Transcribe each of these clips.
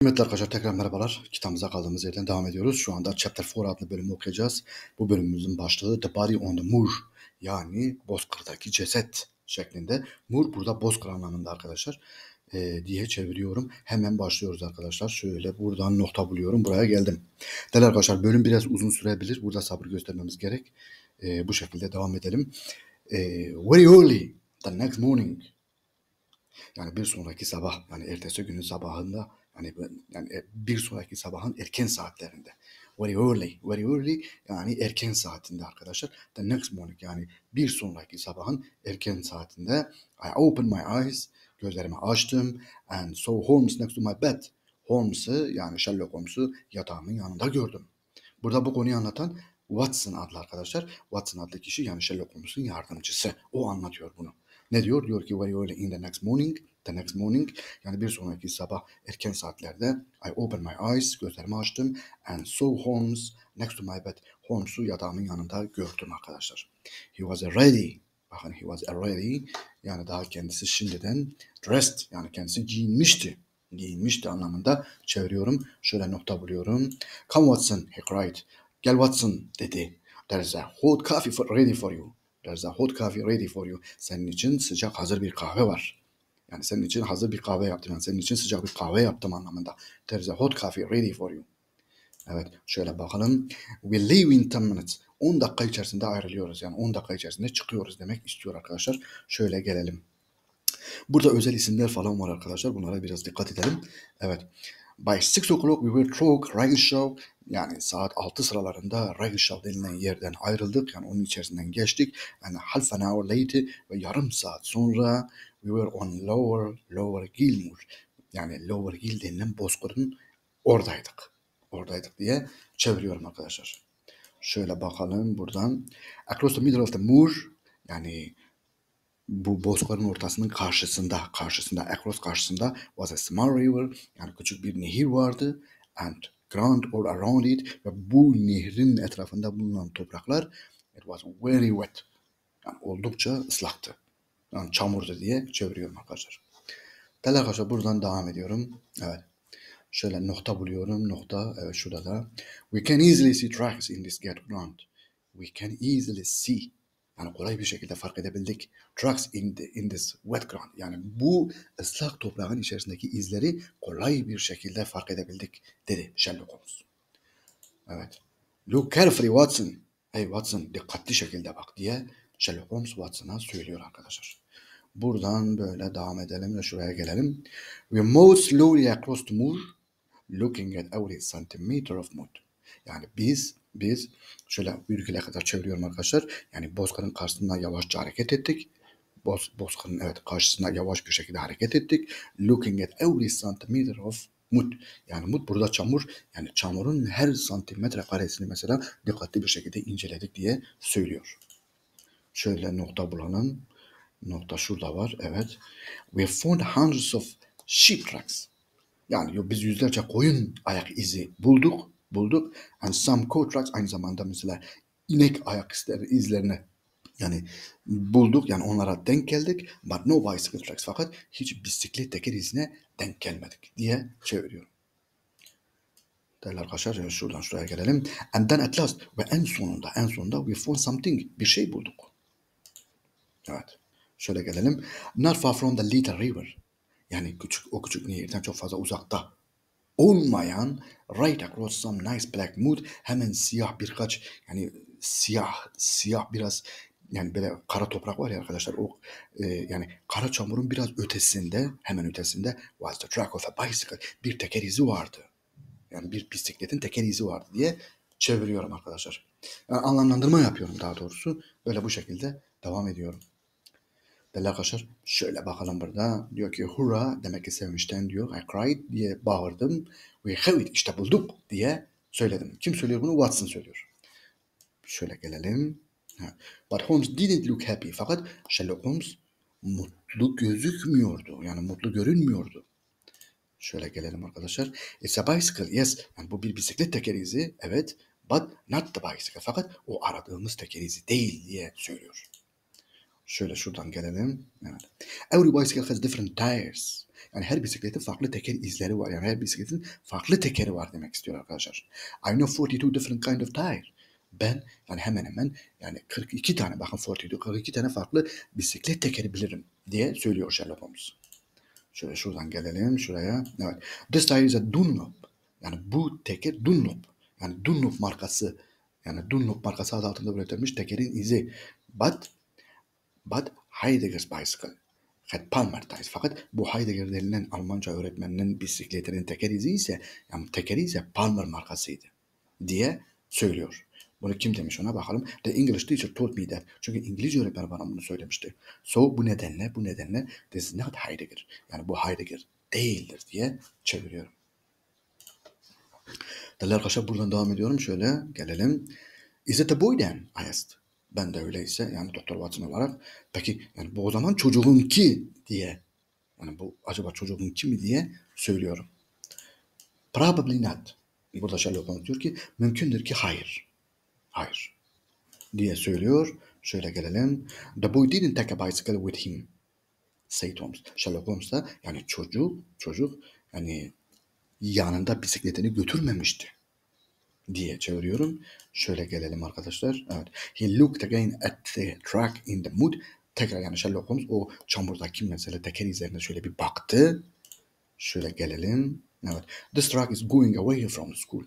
Kıymetli arkadaşlar tekrar merhabalar. Kitabımıza kaldığımız yerden devam ediyoruz. Şu anda Chapter 4 adlı bölümü okuyacağız. Bu bölümümüzün başlığı The Body on the Moor yani Bozkır'daki ceset şeklinde. Moor burada Bozkır anlamında arkadaşlar e, diye çeviriyorum. Hemen başlıyoruz arkadaşlar. Şöyle buradan nokta buluyorum. Buraya geldim. Değerli arkadaşlar bölüm biraz uzun sürebilir. Burada sabır göstermemiz gerek. E, bu şekilde devam edelim. E, very early the next morning yani bir sonraki sabah yani ertesi günün sabahında yani yani e, bir sonraki sabahın erken saatlerinde. Very early, very early yani erken saatinde arkadaşlar. The next morning yani bir sonraki sabahın erken saatinde I opened my eyes gözlerimi açtım and saw Holmes next to my bed. Holmes'ı yani Sherlock Holmes'u yatağımın yanında gördüm. Burada bu konuyu anlatan Watson adlı arkadaşlar. Watson adlı kişi yani Sherlock Holmes'un yardımcısı. O anlatıyor bunu. Ne diyor? Diyor ki very early in the next morning, the next morning yani bir sonraki sabah erken saatlerde I opened my eyes, gözlerimi açtım and saw Holmes next to my bed. Holmes'u yatağımın yanında gördüm arkadaşlar. He was ready. Bakın he was ready yani daha kendisi şimdiden dressed yani kendisi giyinmişti. Giyinmişti anlamında çeviriyorum. Şöyle nokta buluyorum. Come Watson, he cried. Gel Watson dedi. There's a hot coffee for, ready for you. There's a hot coffee ready for you. Senin için sıcak hazır bir kahve var. Yani senin için hazır bir kahve yaptım. Yani senin için sıcak bir kahve yaptım anlamında. There's a hot coffee ready for you. Evet şöyle bakalım. We leave in 10 minutes. 10 dakika içerisinde ayrılıyoruz. Yani 10 dakika içerisinde çıkıyoruz demek istiyor arkadaşlar. Şöyle gelelim. Burada özel isimler falan var arkadaşlar. Bunlara biraz dikkat edelim. Evet. By 6 o'clock we were through Regenshaw yani saat 6 sıralarında Regenshaw denilen yerden ayrıldık. Yani onun içerisinden geçtik. And half an hour later ve yarım saat sonra we were on Lower Lower Gilmour. Yani Lower Gill denilen bozkırın oradaydık. Oradaydık diye çeviriyorum arkadaşlar. Şöyle bakalım buradan. Across the middle of the moor yani bu bozkırın ortasının karşısında, karşısında, across karşısında was a small river, yani küçük bir nehir vardı and ground all around it ve bu nehrin etrafında bulunan topraklar it was very wet. Yani oldukça ıslaktı. Yani çamurdu diye çeviriyorum arkadaşlar. Değerli arkadaşlar buradan devam ediyorum. Evet. Şöyle nokta buluyorum. Nokta. Evet şurada da. We can easily see tracks in this get ground. We can easily see yani kolay bir şekilde fark edebildik. Tracks in, the, in this wet ground. Yani bu ıslak toprağın içerisindeki izleri kolay bir şekilde fark edebildik dedi Sherlock Holmes. Evet. Look carefully Watson. Hey Watson dikkatli şekilde bak diye Sherlock Holmes Watson'a söylüyor arkadaşlar. Buradan böyle devam edelim ve şuraya gelelim. We moved slowly across the moor looking at every centimeter of mud. Yani biz biz şöyle virgüle kadar çeviriyorum arkadaşlar. Yani Bozkır'ın karşısında yavaşça hareket ettik. Boz, Bozkır'ın evet karşısında yavaş bir şekilde hareket ettik. Looking at every centimeter of mud. Yani mud burada çamur. Yani çamurun her santimetre karesini mesela dikkatli bir şekilde inceledik diye söylüyor. Şöyle nokta bulalım. Nokta şurada var. Evet. We found hundreds of sheep tracks. Yani biz yüzlerce koyun ayak izi bulduk bulduk. And some coat tracks aynı zamanda mesela inek ayak izleri, izlerine yani bulduk yani onlara denk geldik. But no bicycle tracks fakat hiç bisiklet teker izine denk gelmedik diye çeviriyorum. Değerli arkadaşlar şuradan şuraya gelelim. And then at last ve en sonunda en sonunda we found something bir şey bulduk. Evet. Şöyle gelelim. Not far from the little river. Yani küçük o küçük nehirden çok fazla uzakta olmayan right across some nice black mood hemen siyah birkaç yani siyah siyah biraz yani böyle kara toprak var ya arkadaşlar o e, yani kara çamurun biraz ötesinde hemen ötesinde was the track of a bicycle bir teker izi vardı. Yani bir bisikletin teker izi vardı diye çeviriyorum arkadaşlar. Yani anlamlandırma yapıyorum daha doğrusu. Böyle bu şekilde devam ediyorum. Değerli arkadaşlar şöyle bakalım burada. Diyor ki hurra demek ki sevinçten diyor. I cried diye bağırdım. We have it işte bulduk diye söyledim. Kim söylüyor bunu? Watson söylüyor. Şöyle gelelim. But Holmes didn't look happy. Fakat Sherlock Holmes mutlu gözükmüyordu. Yani mutlu görünmüyordu. Şöyle gelelim arkadaşlar. It's a bicycle. Yes. Yani bu bir bisiklet tekerizi. Evet. But not the bicycle. Fakat o aradığımız tekerizi değil diye söylüyor. Şöyle şuradan gelelim. Evet. Every bicycle has different tires. Yani her bisikletin farklı teker izleri var. Yani her bisikletin farklı tekeri var demek istiyor arkadaşlar. I know 42 different kind of tire. Ben yani hemen hemen yani 42 tane bakın 42 42 tane farklı bisiklet tekeri bilirim diye söylüyor Sherlock Holmes. Şöyle şuradan gelelim şuraya. Evet. This tire is a Dunlop. Yani bu teker Dunlop. Yani Dunlop markası. Yani Dunlop markası adı altında üretilmiş tekerin izi. But but Heidegger's bicycle had Palmer tires. Fakat bu Heidegger denilen Almanca öğretmeninin bisikletinin teker izi ise yani tekeri ise Palmer markasıydı diye söylüyor. Bunu kim demiş ona bakalım. The English teacher told me that. Çünkü İngilizce öğretmen bana bunu söylemişti. So bu nedenle bu nedenle this is not Heidegger. Yani bu Heidegger değildir diye çeviriyorum. Değerli arkadaşlar buradan devam ediyorum. Şöyle gelelim. Is it a boy then? I asked. Ben de öyleyse yani Doktor Watson olarak peki yani bu o zaman çocuğun ki diye yani bu acaba çocuğun ki mi diye söylüyorum. Probably not. Burada Sherlock Holmes diyor ki mümkündür ki hayır. Hayır. Diye söylüyor. Şöyle gelelim. The boy didn't take a bicycle with him. Said Holmes. Sherlock Holmes da yani çocuk, çocuk yani yanında bisikletini götürmemişti diye çeviriyorum. Şöyle gelelim arkadaşlar. Evet. He looked again at the track in the mud. Tekrar yani Sherlock Holmes o çamurdaki mesela teker üzerine şöyle bir baktı. Şöyle gelelim. Evet. This truck is going away from school.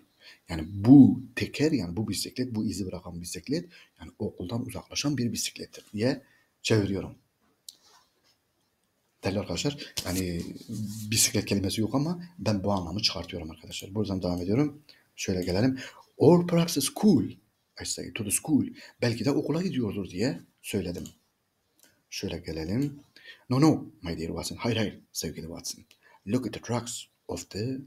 Yani bu teker yani bu bisiklet, bu izi bırakan bisiklet yani okuldan uzaklaşan bir bisiklettir diye çeviriyorum. Değerli arkadaşlar yani bisiklet kelimesi yok ama ben bu anlamı çıkartıyorum arkadaşlar. Buradan devam ediyorum. Şöyle gelelim. Or perhaps school. I say to the school. Belki de okula gidiyordur diye söyledim. Şöyle gelelim. No no my dear Watson. Hayır hayır sevgili Watson. Look at the tracks of the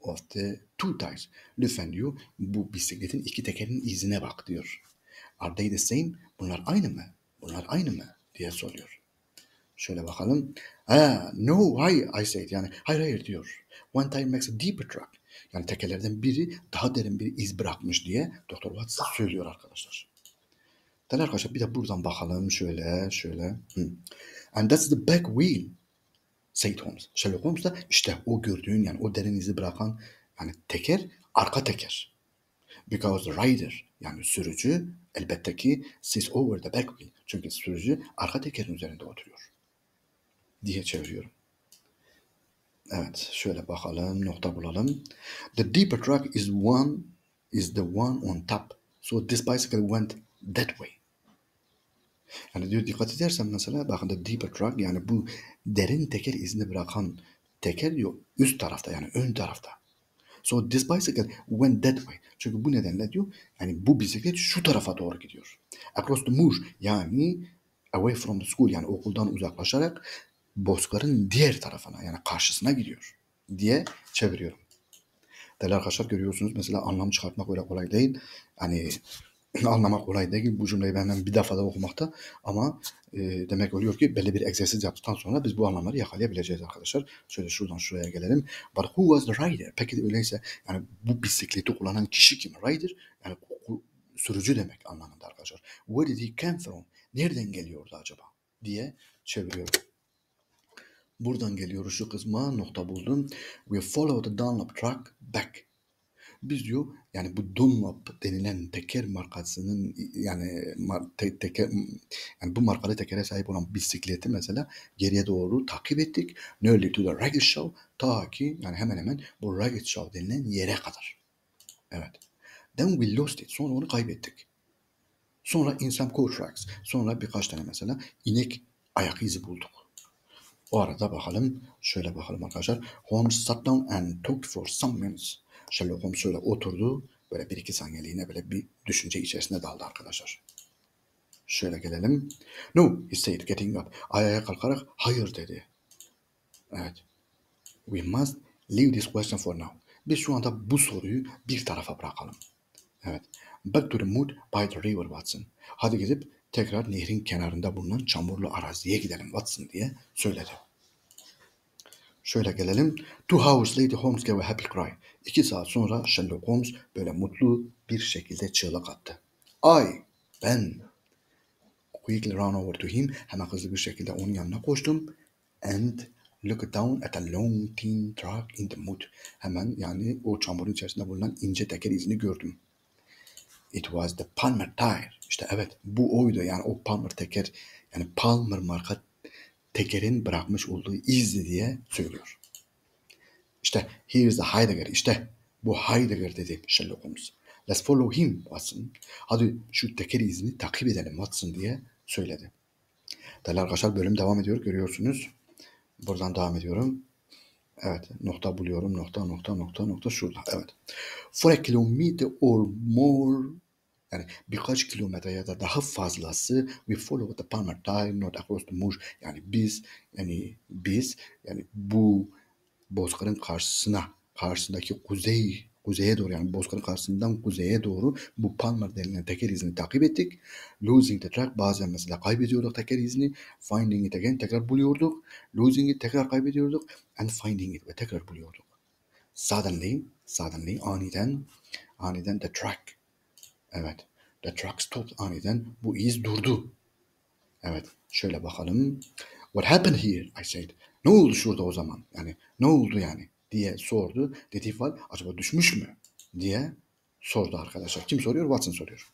of the two tires. Lütfen diyor bu bisikletin iki tekerinin izine bak diyor. Are they the same? Bunlar aynı mı? Bunlar aynı mı? diye soruyor. Şöyle bakalım. Ah, no, hayır, I said. Yani hayır hayır diyor. One tire makes a deeper track. Yani tekerlerden biri daha derin bir iz bırakmış diye Doktor Watson söylüyor arkadaşlar. Değerli arkadaşlar bir de buradan bakalım şöyle şöyle. Hmm. And that's the back wheel. Said Holmes. Sherlock Holmes da işte o gördüğün yani o derin izi bırakan yani teker arka teker. Because the rider yani sürücü elbette ki sits over the back wheel. Çünkü sürücü arka tekerin üzerinde oturuyor. Diye çeviriyorum. Evet, şöyle bakalım, nokta bulalım. The deeper track is one is the one on top. So this bicycle went that way. Yani diyor dikkat edersen mesela bakın the deeper track yani bu derin teker izini bırakan teker diyor üst tarafta yani ön tarafta. So this bicycle went that way. Çünkü bu nedenle diyor yani bu bisiklet şu tarafa doğru gidiyor. Across the moor yani away from the school yani okuldan uzaklaşarak bozkırın diğer tarafına yani karşısına gidiyor diye çeviriyorum. Değerli arkadaşlar görüyorsunuz mesela anlam çıkartmak öyle kolay değil. Hani anlamak kolay değil bu cümleyi benden bir defa da okumakta ama e, demek oluyor ki belli bir egzersiz yaptıktan sonra biz bu anlamları yakalayabileceğiz arkadaşlar. Şöyle şuradan şuraya gelelim. But who was the rider? Peki öyleyse yani bu bisikleti kullanan kişi kim? Rider yani sürücü demek anlamında arkadaşlar. Where did he come from? Nereden geliyordu acaba? diye çeviriyorum. Buradan geliyoruz şu kısma nokta buldum. We follow the Dunlop truck back. Biz diyor yani bu Dunlop denilen teker markasının yani te, teker yani bu markalı tekere sahip olan bisikleti mesela geriye doğru takip ettik. Nearly to the Ragged Show ta ki yani hemen hemen bu Ragged Show denilen yere kadar. Evet. Then we lost it. Sonra onu kaybettik. Sonra in some coal tracks. Sonra birkaç tane mesela inek ayak izi bulduk. O arada bakalım şöyle bakalım arkadaşlar. Holmes sat down and talked for some minutes. Sherlock Holmes şöyle oturdu. Böyle bir iki saniyeliğine böyle bir düşünce içerisinde daldı arkadaşlar. Şöyle gelelim. No, he said getting up. Ayağa kalkarak hayır dedi. Evet. We must leave this question for now. Biz şu anda bu soruyu bir tarafa bırakalım. Evet. Back to the mood by the river Watson. Hadi gidip tekrar nehrin kenarında bulunan çamurlu araziye gidelim Watson diye söyledi. Şöyle gelelim. Two hours later Holmes gave a happy cry. İki saat sonra Sherlock Holmes böyle mutlu bir şekilde çığlık attı. Ay ben quickly ran over to him. Hemen hızlı bir şekilde onun yanına koştum. And looked down at a long thin track in the mud. Hemen yani o çamurun içerisinde bulunan ince teker izini gördüm. It was the Palmer tire. İşte evet bu oydu yani o Palmer teker yani Palmer marka tekerin bırakmış olduğu izdi diye söylüyor. İşte here is the Heidegger. İşte bu Heidegger dedi Sherlock Holmes. Let's follow him Watson. Hadi şu teker izini takip edelim Watson diye söyledi. Değerli arkadaşlar bölüm devam ediyor görüyorsunuz. Buradan devam ediyorum. Evet nokta buluyorum. Nokta nokta nokta nokta şurada. Evet. For a kilometer or more yani birkaç kilometre ya da daha fazlası we follow the Palmer Tire not across the Mush. Yani biz yani biz yani bu bozkırın karşısına karşısındaki kuzey kuzeye doğru yani bozkırın karşısından kuzeye doğru bu Palmer denilen teker izini takip ettik. Losing the track bazen mesela kaybediyorduk teker izini. Finding it again tekrar buluyorduk. Losing it tekrar kaybediyorduk. And finding it ve tekrar buluyorduk. Suddenly, suddenly aniden aniden the track Evet. The truck stopped aniden. Bu iz durdu. Evet. Şöyle bakalım. What happened here? I said. Ne oldu şurada o zaman? Yani ne oldu yani? diye sordu. Dedi Val acaba düşmüş mü? diye sordu arkadaşlar. Kim soruyor? Watson soruyor.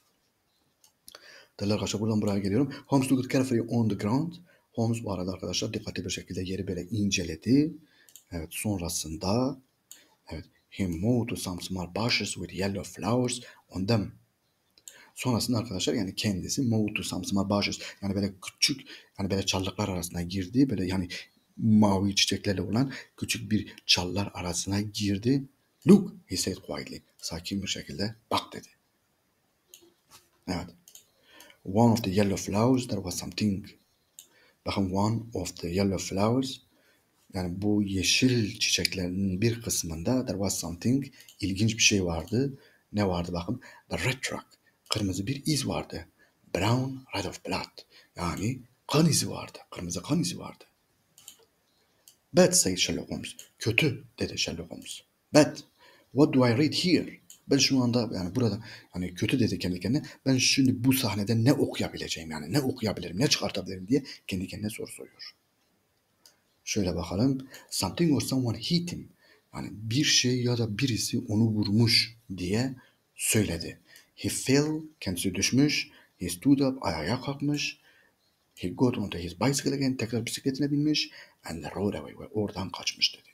Değerli arkadaşlar buradan buraya geliyorum. Holmes looked carefully on the ground. Holmes bu arada arkadaşlar dikkatli bir şekilde yeri böyle inceledi. Evet sonrasında evet he moved to some small bushes with yellow flowers on them. Sonrasında arkadaşlar yani kendisi some small bushes yani böyle küçük yani böyle çallıklar arasına girdi. Böyle yani mavi çiçeklerle olan küçük bir çallar arasına girdi. Look, he said quietly. Sakin bir şekilde bak dedi. Evet. One of the yellow flowers, there was something. Bakın one of the yellow flowers, yani bu yeşil çiçeklerin bir kısmında there was something, ilginç bir şey vardı. Ne vardı bakın? The red track, kırmızı bir iz vardı. Brown red of blood, yani kan izi vardı. Kırmızı kan izi vardı. Bad said Sherlock Holmes. Kötü dedi Sherlock Holmes. Bad. What do I read here? Ben şu anda yani burada hani kötü dedi kendi kendine. Ben şimdi bu sahnede ne okuyabileceğim yani ne okuyabilirim ne çıkartabilirim diye kendi kendine soru soruyor. Şöyle bakalım. Something or someone hit him. Yani bir şey ya da birisi onu vurmuş diye söyledi. He fell, kendisi düşmüş. He stood up, ayağa kalkmış. He got onto his bicycle again, tekrar bisikletine binmiş. And rode away, ve oradan kaçmış dedi.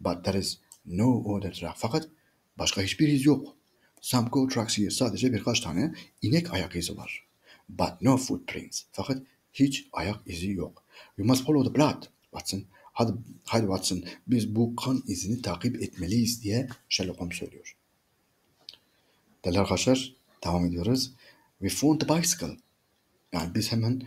But there is no other track. Fakat başka hiçbir iz yok. Some goat tracks here. Sadece birkaç tane inek ayak izi var. But no footprints. Fakat hiç ayak izi yok. We must follow the blood, Watson. Hadi, hadi Watson biz bu kan izini takip etmeliyiz diye Sherlock Holmes söylüyor. Değerli arkadaşlar devam ediyoruz. We found the bicycle. Yani biz hemen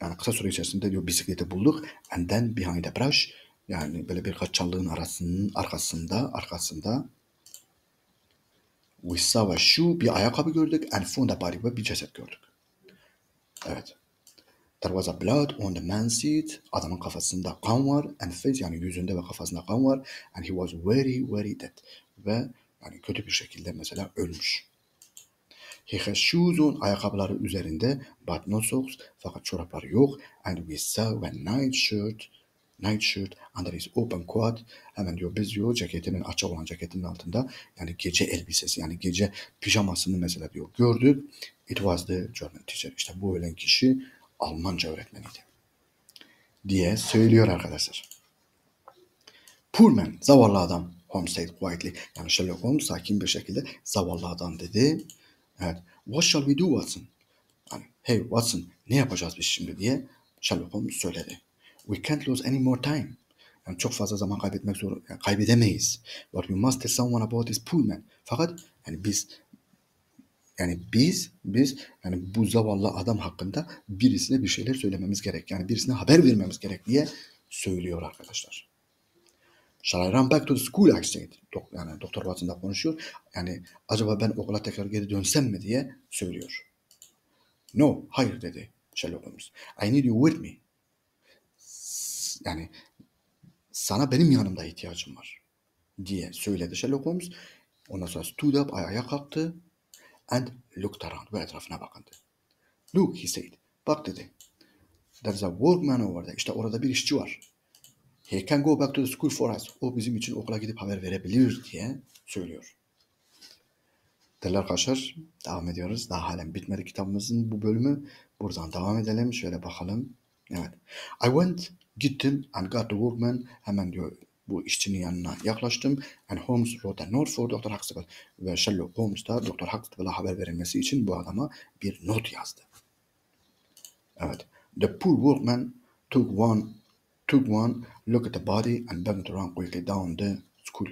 yani kısa süre içerisinde diyor bisikleti bulduk. And then behind the brush yani böyle birkaç çallığın arasının arkasında arkasında we saw a shoe bir ayakkabı gördük and found a body ve bir ceset gördük. Evet. There was a blood on the man's seat. Adamın kafasında kan var. And face yani yüzünde ve kafasında kan var. And he was very very dead. Ve yani kötü bir şekilde mesela ölmüş. On ayakkabıları üzerinde but no socks fakat çorapları yok. And we saw a night shirt night shirt under his open coat. Hemen diyor biz diyor ceketinin açık olan ceketinin altında yani gece elbisesi yani gece pijamasını mesela diyor gördük. It was the German teacher. İşte bu ölen kişi Almanca öğretmeniydi. Diye söylüyor arkadaşlar. Poor man, zavallı adam. Holmes said quietly. Yani Sherlock Holmes sakin bir şekilde zavallı adam dedi. Evet. What shall we do Watson? Yani, hey Watson ne yapacağız biz şimdi diye Sherlock Holmes söyledi. We can't lose any more time. Yani çok fazla zaman kaybetmek zor, yani kaybedemeyiz. But we must tell someone about this poor man. Fakat yani biz yani biz biz yani bu zavallı adam hakkında birisine bir şeyler söylememiz gerek. Yani birisine haber vermemiz gerek diye söylüyor arkadaşlar. Shall I run back to the school I said. Dok yani Doktor Watson da konuşuyor. Yani acaba ben okula tekrar geri dönsem mi diye söylüyor. No, hayır dedi Sherlock Holmes. I need you with me. Yani sana benim yanımda ihtiyacım var diye söyledi Sherlock Holmes. Ondan sonra stood up, ayağa kalktı and looked around ve etrafına bakındı. Look, he said. Bak dedi. There's a workman over there. İşte orada bir işçi var. He can go back to the school for us. O bizim için okula gidip haber verebilir diye söylüyor. Değerli arkadaşlar devam ediyoruz. Daha halen bitmedi kitabımızın bu bölümü. Buradan devam edelim. Şöyle bakalım. Evet. I went gittim and got the workman. Hemen diyor bu işçinin yanına yaklaştım. And Holmes wrote a note for Dr. Huxtable. Ve Sherlock Holmes da Dr. Huxtable'a haber verilmesi için bu adama bir not yazdı. Evet. The poor workman took one took one look at the body and to run quickly down the school.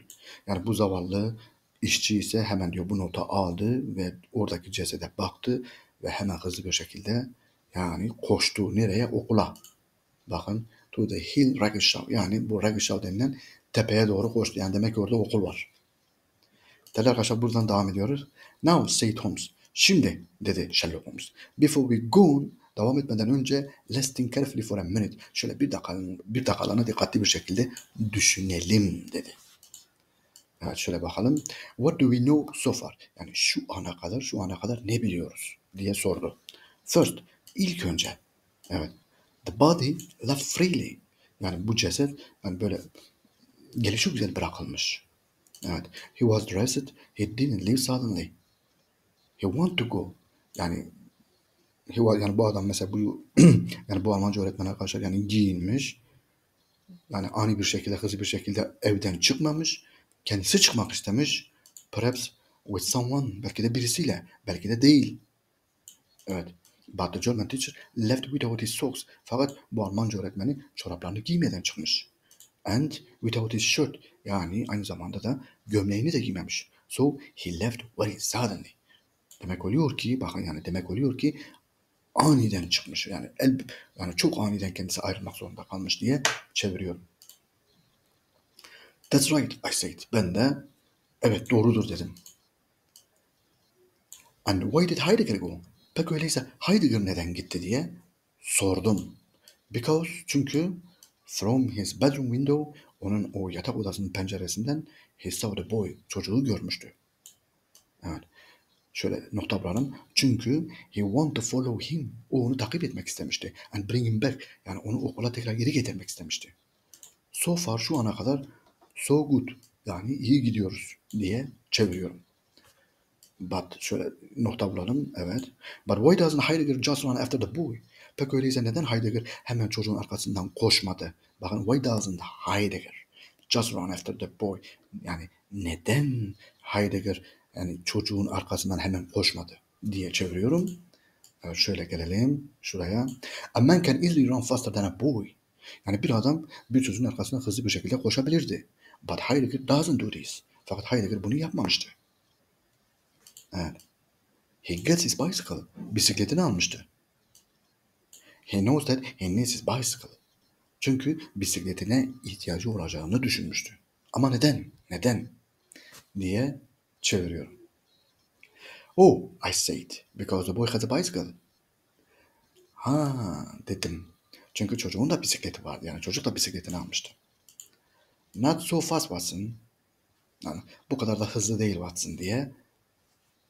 Yani bu zavallı işçi ise hemen diyor bu notu aldı ve oradaki cesede baktı ve hemen hızlı bir şekilde yani koştu nereye okula. Bakın to the hill Ragishaw yani bu Ragishaw denilen tepeye doğru koştu. Yani demek ki orada okul var. Değerli arkadaşlar buradan devam ediyoruz. Now said Holmes. Şimdi dedi Sherlock Holmes. Before we go devam etmeden önce let's think carefully for a minute. Şöyle bir dakika bir dakikalığına dikkatli bir şekilde düşünelim dedi. Evet şöyle bakalım. What do we know so far? Yani şu ana kadar şu ana kadar ne biliyoruz diye sordu. First ilk önce evet the body left freely. Yani bu ceset yani böyle gelişi güzel bırakılmış. Evet. He was dressed. He didn't leave suddenly. He want to go. Yani yani bu adam mesela bu yani bu Almanca öğretmen arkadaşlar yani giyinmiş. Yani ani bir şekilde hızlı bir şekilde evden çıkmamış. Kendisi çıkmak istemiş. Perhaps with someone. Belki de birisiyle. Belki de değil. Evet. But the German teacher left without his socks. Fakat bu Almanca öğretmeni çoraplarını giymeden çıkmış. And without his shirt. Yani aynı zamanda da gömleğini de giymemiş. So he left very suddenly. Demek oluyor ki bakın yani demek oluyor ki aniden çıkmış. Yani el, yani çok aniden kendisi ayrılmak zorunda kalmış diye çeviriyorum. That's right, I said. Ben de evet doğrudur dedim. And why did Heidegger go? Peki öyleyse Heidegger neden gitti diye sordum. Because çünkü from his bedroom window onun o yatak odasının penceresinden he saw the boy çocuğu görmüştü. Evet. Şöyle nokta bırakalım. Çünkü he want to follow him. O onu takip etmek istemişti. And bring him back. Yani onu okula tekrar geri getirmek istemişti. So far şu ana kadar so good. Yani iyi gidiyoruz diye çeviriyorum. But şöyle nokta bulalım. Evet. But why doesn't Heidegger just run after the boy? Peki öyleyse neden Heidegger hemen çocuğun arkasından koşmadı? Bakın why doesn't Heidegger just run after the boy? Yani neden Heidegger yani çocuğun arkasından hemen koşmadı diye çeviriyorum. Evet, şöyle gelelim şuraya. A man can easily run faster than a boy. Yani bir adam bir çocuğun arkasından hızlı bir şekilde koşabilirdi. But Heidegger doesn't do this. Fakat Heidegger bunu yapmamıştı. Evet. He gets his bicycle. Bisikletini almıştı. He knows that he needs his bicycle. Çünkü bisikletine ihtiyacı olacağını düşünmüştü. Ama neden? Neden? diye çeviriyorum. Oh, I said, because the boy has a bicycle. Ha dedim. Çünkü çocuğun da bisikleti vardı. Yani çocuk da bisikletini almıştı. Not so fast Watson. Yani bu kadar da hızlı değil Watson diye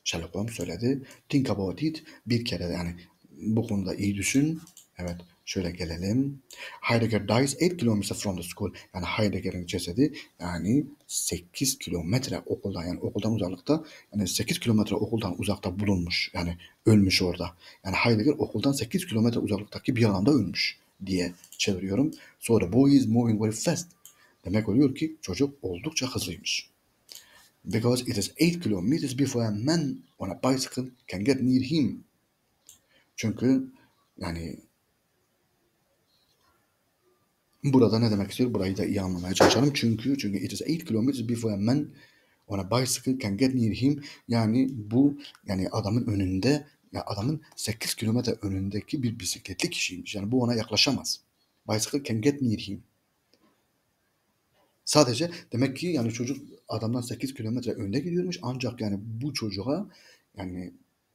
Sherlock Holmes söyledi. Think about it. Bir kere yani bu konuda iyi düşün. Evet şöyle gelelim. Heidegger dies 8 kilometer from the school. Yani Heidegger'in cesedi yani 8 kilometre okuldan yani okuldan uzaklıkta yani 8 kilometre okuldan uzakta bulunmuş. Yani ölmüş orada. Yani Heidegger okuldan 8 kilometre uzaklıktaki bir alanda ölmüş diye çeviriyorum. So the boy is moving very fast. Demek oluyor ki çocuk oldukça hızlıymış. Because it is 8 kilometers before a man on a bicycle can get near him. Çünkü yani burada ne demek istiyor? Burayı da iyi anlamaya çalışalım. Çünkü çünkü it is 8 kilometers before a man on a bicycle can get near him. Yani bu yani adamın önünde ya adamın 8 kilometre önündeki bir bisikletli kişiymiş. Yani bu ona yaklaşamaz. Bicycle can get near him. Sadece demek ki yani çocuk adamdan 8 kilometre önde gidiyormuş ancak yani bu çocuğa yani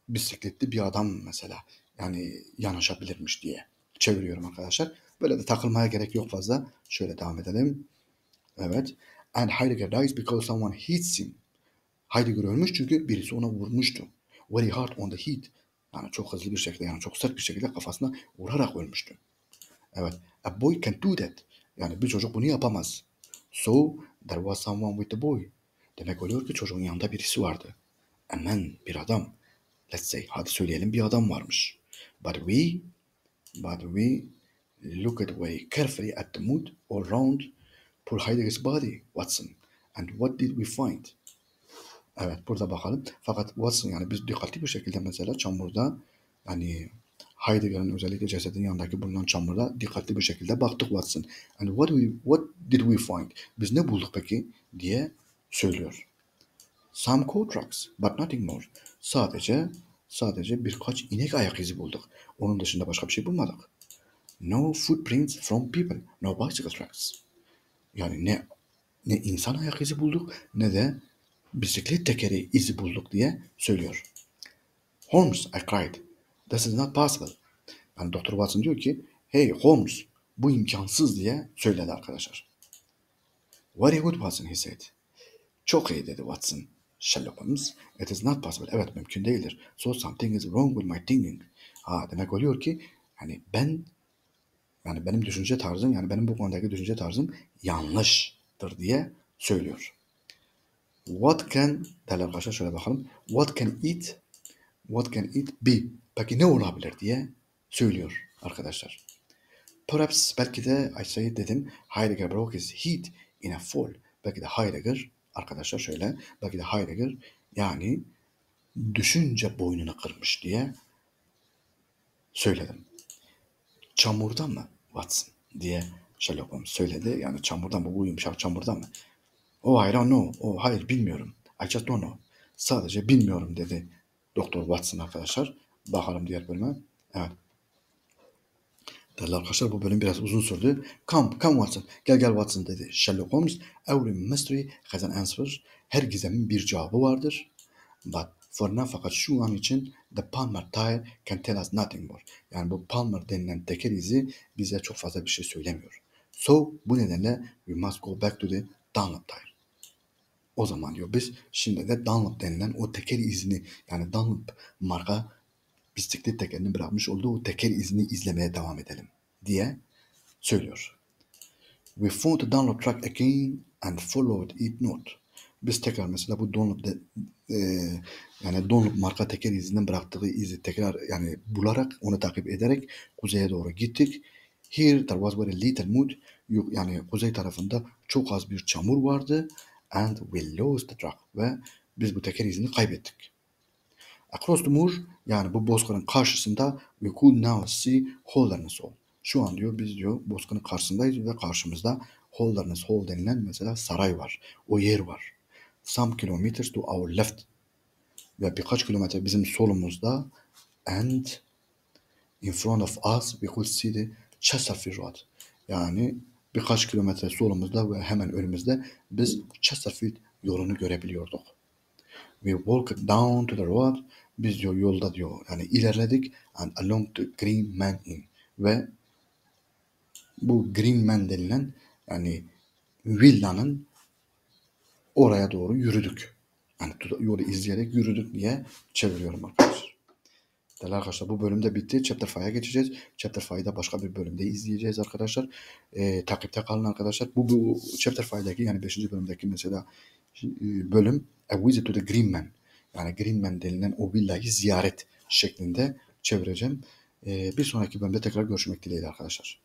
bisikletli bir adam mesela yani yanaşabilirmiş diye çeviriyorum arkadaşlar. Böyle de takılmaya gerek yok fazla. Şöyle devam edelim. Evet. And Heidegger dies because someone hits him. Heidegger ölmüş çünkü birisi ona vurmuştu. Very hard on the head. Yani çok hızlı bir şekilde yani çok sert bir şekilde kafasına vurarak ölmüştü. Evet. A boy can do that. Yani bir çocuk bunu yapamaz. So there was someone with the boy. Demek oluyor ki çocuğun yanında birisi vardı. A man, bir adam. Let's say, hadi söyleyelim bir adam varmış. But we, but we looked way carefully at the mood all round poor Heidegger's body, Watson. And what did we find? Evet burada bakalım. Fakat Watson yani biz dikkatli bir şekilde mesela çamurda yani Heidegger'in özellikle cesedin yanındaki bulunan çamurda dikkatli bir şekilde baktık Watson. And what, we, what did we find? Biz ne bulduk peki diye söylüyor. Some cow tracks but nothing more. Sadece sadece birkaç inek ayak izi bulduk. Onun dışında başka bir şey bulmadık. No footprints from people, no bicycle tracks. Yani ne ne insan ayak izi bulduk ne de bisiklet tekeri izi bulduk diye söylüyor. Holmes, I cried. This is not possible. Yani Dr. Watson diyor ki, hey Holmes, bu imkansız diye söyledi arkadaşlar. Very good Watson, he said. Çok iyi dedi Watson. Sherlock Holmes, it is not possible. Evet mümkün değildir. So something is wrong with my thinking. Ha, demek oluyor ki hani ben yani benim düşünce tarzım yani benim bu konudaki düşünce tarzım yanlıştır diye söylüyor. What can değerli arkadaşlar şöyle bakalım. What can it what can it be? Peki ne olabilir diye söylüyor arkadaşlar. Perhaps belki de I say dedim Heidegger broke his heat in a fall. Belki de Heidegger arkadaşlar şöyle belki de Heidegger yani düşünce boynunu kırmış diye söyledim. Çamurdan mı Watson diye Sherlock Holmes söyledi. Yani çamurdan mı bu yumuşak çamurdan mı? Oh I don't know. Oh hayır bilmiyorum. I just don't know. Sadece bilmiyorum dedi Doktor Watson arkadaşlar. Bakalım diğer bölüme. Evet. Değerli arkadaşlar bu bölüm biraz uzun sürdü. Come, come Watson. Gel gel Watson dedi Sherlock Holmes. Every mystery has an answer. Her gizemin bir cevabı vardır. But now fakat şu an için the Palmer tire can tell us nothing more. Yani bu Palmer denilen teker izi bize çok fazla bir şey söylemiyor. So bu nedenle we must go back to the Dunlop tire. O zaman diyor biz şimdi de Dunlop denilen o teker izini yani Dunlop marka bisiklet tekerini bırakmış olduğu o teker izini izlemeye devam edelim diye söylüyor. We found the Dunlop track again and followed it north. Biz tekrar mesela bu Dunlop de, e, yani Dunlop marka teker izinden bıraktığı izi tekrar yani bularak onu takip ederek kuzeye doğru gittik. Here there was very little mud. Yani kuzey tarafında çok az bir çamur vardı. And we lost the track. Ve biz bu teker izini kaybettik. Across the moor yani bu bozkırın karşısında we could now see Holderness Hall. Şu an diyor biz diyor bozkırın karşısındayız ve karşımızda Holderness Hall denilen mesela saray var. O yer var. Some kilometers to our left. Ve birkaç kilometre bizim solumuzda and in front of us we could see the Chesterfield Road. Yani birkaç kilometre solumuzda ve hemen önümüzde biz Chesterfield yolunu görebiliyorduk. We walked down to the road. Biz diyor yolda diyor yani ilerledik and along the Green Man Inn. Ve bu Green Man denilen yani villanın oraya doğru yürüdük. Yani yolu izleyerek yürüdük diye çeviriyorum arkadaşlar. Değerli arkadaşlar bu bölümde bitti. Chapter 5'e geçeceğiz. Chapter 5'de başka bir bölümde izleyeceğiz arkadaşlar. Ee, takipte kalın arkadaşlar. Bu, bu Chapter 5'deki yani 5. bölümdeki mesela e, bölüm A Visit to the Green Man. Yani Green Man denilen o villayı ziyaret şeklinde çevireceğim. Ee, bir sonraki bölümde tekrar görüşmek dileğiyle arkadaşlar.